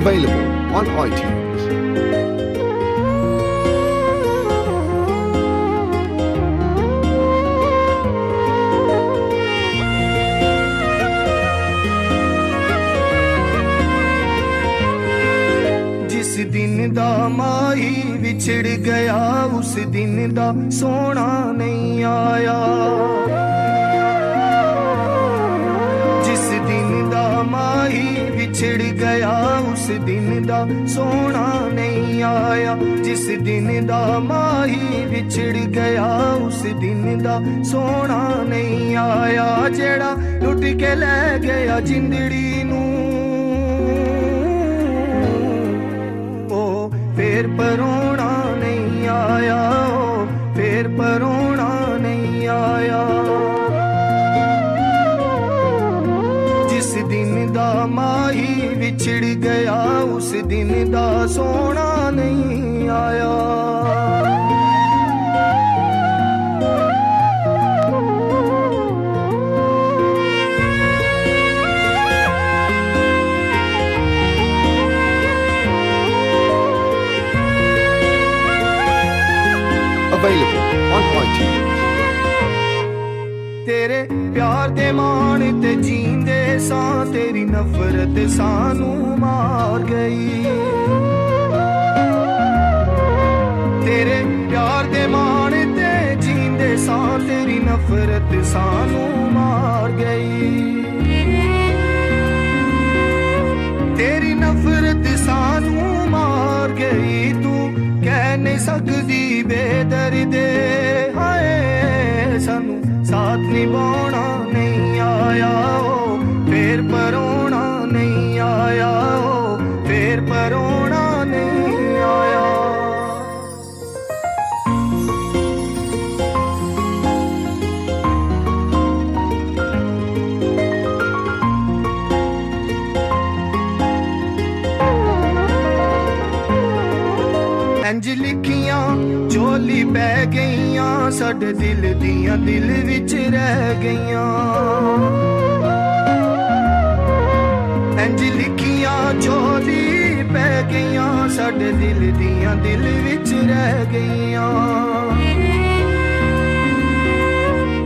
Available on iTunes. ਜਿਸ ਦਿਨ ਦਾ ਮਾਈ ਵਿਛੜ ਗਿਆ ਉਸ ਦਿਨ ਦਾ ਸੋਹਣਾ ਨਹੀਂ ਆਇਆ ਜਿਸ ਦਿਨ ਦਾ ਮਾਈ ਵਿਛੜ ਗਿਆ ਉਸ ਦਿਨ ਦਾ ਸੋਹਣਾ ਨਹੀਂ ਆਇਆ, ਜਿਸ ਦਿਨ ਦਾ ਮਾਹੀ ਵਿਛੜ ਗਿਆ, ਉਸ ਦਿਨ ਦਾ ਸੋਹਣਾ ਨਹੀਂ ਆਇਆ। ਜਿਹੜਾ ਲੁੱਟ ਕੇ ਲੈ ਗਿਆ ਜਿੰਦੜੀ ਨੂੰ, ਉਹ ਫੇਰ ਪਰੋਣਾ ਨਹੀਂ ਆਇਆ, ਉਹ ਫੇਰ ਪਰੋਣਾ ਮਾਈ ਵਿਛੜ ਗਿਆ ਉਸ ਦਿਨ ਦਾ ਸੋਹਣਾ ਨਹੀਂ ਆਇਆ Available on iTunes. ਤੇਰੇ ਪਿਆਰ ਦੇ ਮਾਣ ਤੇ ਜੀਂਦੇ ਸਾਂ, ਤੇਰੀ ਨਫ਼ਰਤ ਸਾਨੂੰ ਮਾਰ ਗਈ। ਤੇਰੇ ਪਿਆਰ ਦੇ ਮਾਣ ਤੇ ਜੀਂਦੇ ਸਾਂ, ਤੇਰੀ ਨਫ਼ਰਤ ਸਾਨੂੰ ਮਾਰ ਗਈ। ਤੇਰੀ ਨਫ਼ਰਤ ਸਾਨੂੰ ਮਾਰ ਗਈ, ਤੂੰ ਕਹਿ ਨਹੀਂ ਸਕਦੀ ਬੇਦਰਦੇ। ਹਾਏ, ਸਾਨੂੰ ਸਾਥ ਨਿਭਾਉਣਾ ਇੰਜ ਲਿਖੀਆਂ ਝੋਲੀ ਪੈ ਗਈਆਂ, ਸਾਡੇ ਦਿਲ ਦੀਆਂ ਦਿਲ ਵਿੱਚ ਰਹਿ ਗਈਆਂ। ਇੰਜ ਲਿਖੀਆਂ ਝੋਲੀ ਪੈ ਗਈਆਂ, ਸਾਡੇ ਦਿਲ ਦੀਆਂ ਦਿਲ ਵਿੱਚ ਰਹਿ ਗਈਆਂ।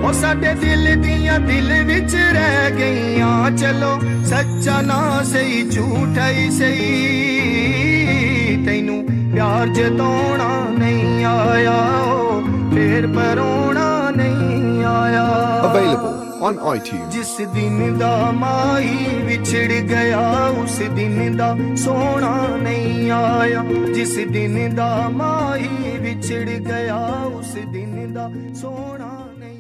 ਉਹ ਸਾਡੇ ਦਿਲ ਦੀਆਂ ਦਿਲ ਵਿੱਚ ਰਹਿ ਗਈਆਂ। ਚਲੋ, ਸੱਚਾ ਨਾ ਸਹੀ, ਝੂਠਾ ਹੀ ਸਹੀ। ਤੈਨੂੰ ਪਿਆਰ ਜਤਾਉਣਾ ਨਹੀਂ ਆਇਆ ਫੇਰ ਪਰੋਣਾ ਨਹੀਂ ਆਇਆ Available on iTunes. ਜਿਸ ਦਿਨ ਦਾ ਮਾਈ ਵਿਛੜ ਗਿਆ ਉਸ ਦਿਨ ਦਾ ਸੋਹਣਾ ਨਹੀਂ ਆਇਆ ਜਿਸ ਦਿਨ ਦਾ ਮਾਈ ਵਿਛੜ ਗਿਆ ਉਸ ਦਿਨ ਦਾ ਸੋਹਣਾ ਨਹੀਂ